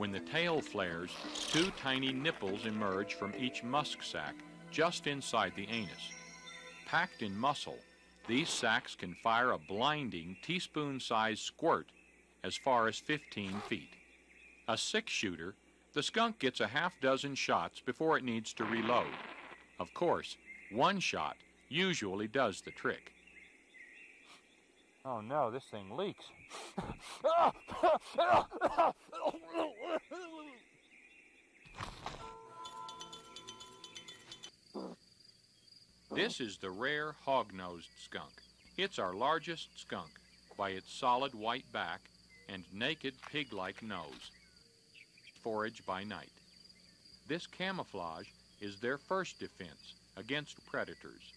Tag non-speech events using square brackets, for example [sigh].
When the tail flares, two tiny nipples emerge from each musk sac, just inside the anus. Packed in muscle, these sacs can fire a blinding teaspoon-sized squirt as far as 15 feet. A six-shooter, the skunk gets a half dozen shots before it needs to reload. Of course, one shot usually does the trick. Oh no, this thing leaks. [laughs] Ah! [laughs] Ah! Ah! This is the rare hog-nosed skunk. It's our largest skunk by its solid white back and naked pig-like nose. Forage by night. This camouflage is their first defense against predators.